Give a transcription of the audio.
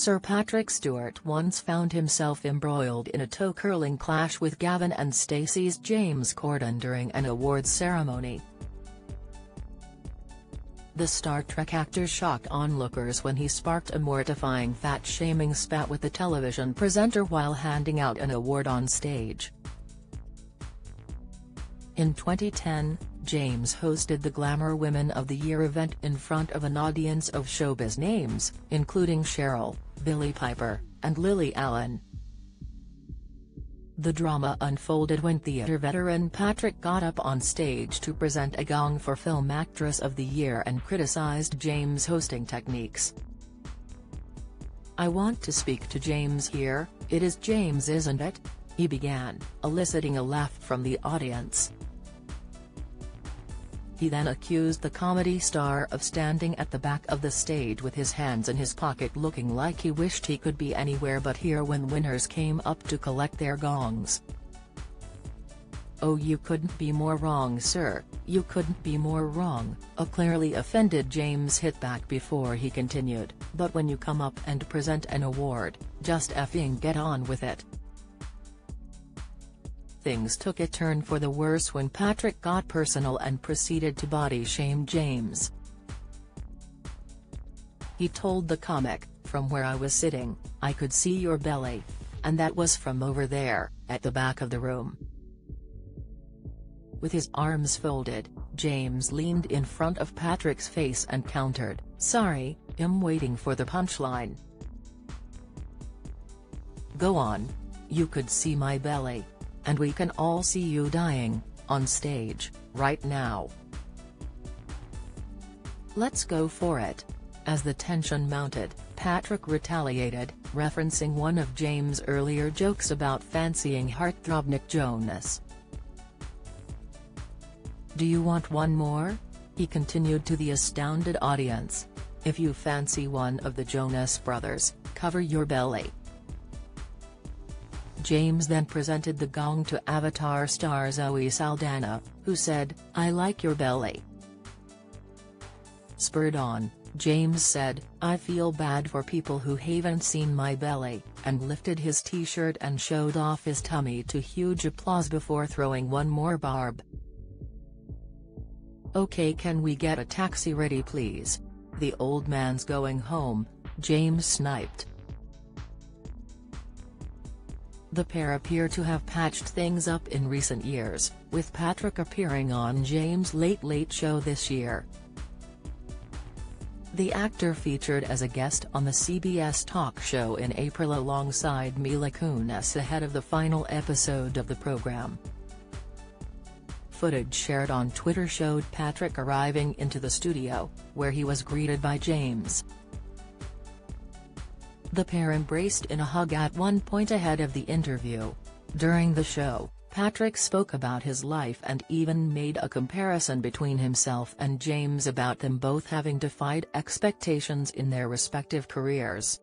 Sir Patrick Stewart once found himself embroiled in a toe-curling clash with Gavin and Stacey's James Corden during an awards ceremony. The Star Trek actor shocked onlookers when he sparked a mortifying fat-shaming spat with the television presenter while handing out an award on stage. In 2010, James hosted the Glamour Women of the Year event in front of an audience of showbiz names, including Cheryl, Billie Piper, and Lily Allen. The drama unfolded when theatre veteran Patrick got up on stage to present a gong for Film Actress of the Year and criticised James' hosting techniques. I want to speak to James here, it is James isn't it? He began, eliciting a laugh from the audience. He then accused the comedy star of standing at the back of the stage with his hands in his pocket looking like he wished he could be anywhere but here when winners came up to collect their gongs. Oh you couldn't be more wrong sir, you couldn't be more wrong, a clearly offended James hit back before he continued, but when you come up and present an award, just effing get on with it. Things took a turn for the worse when Patrick got personal and proceeded to body-shame James. He told the comic, from where I was sitting, I could see your belly. And that was from over there, at the back of the room. With his arms folded, James leaned in front of Patrick's face and countered, sorry, I'm waiting for the punchline. Go on. You could see my belly and we can all see you dying, on stage, right now. Let's go for it. As the tension mounted, Patrick retaliated, referencing one of James' earlier jokes about fancying heartthrob Nick Jonas. Do you want one more? He continued to the astounded audience. If you fancy one of the Jonas brothers, cover your belly. James then presented the gong to Avatar star Zoe Saldana, who said, I like your belly. Spurred on, James said, I feel bad for people who haven't seen my belly, and lifted his t-shirt and showed off his tummy to huge applause before throwing one more barb. Okay can we get a taxi ready please? The old man's going home, James sniped. The pair appear to have patched things up in recent years, with Patrick appearing on James' Late Late Show this year. The actor featured as a guest on the CBS talk show in April alongside Mila Kunis ahead of the final episode of the program. Footage shared on Twitter showed Patrick arriving into the studio, where he was greeted by James. The pair embraced in a hug at one point ahead of the interview. During the show, Patrick spoke about his life and even made a comparison between himself and James about them both having defied expectations in their respective careers.